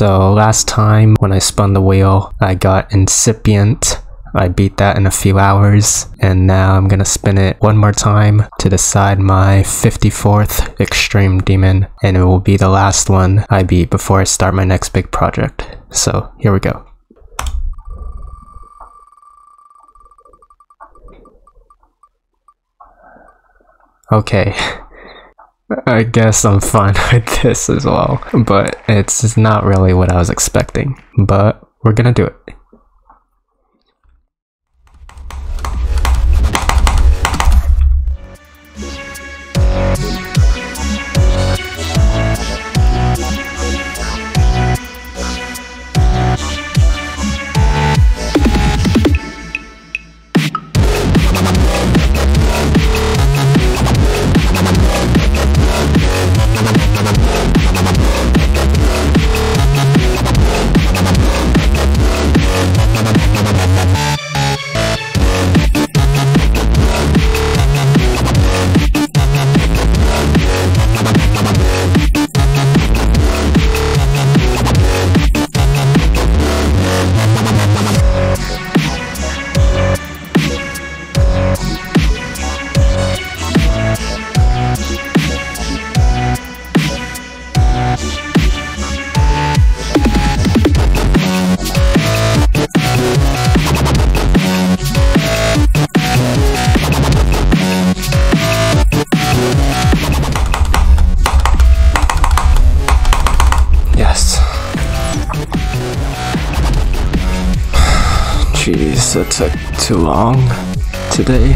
So last time when I spun the wheel, I got incipient. I beat that in a few hours, and now I'm gonna spin it one more time to decide my 54th extreme demon, and it will be the last one I beat before I start my next big project. So here we go. Okay. I guess I'm fine with this as well, but it's not really what I was expecting. But we're gonna do it. Jeez, that took too long today.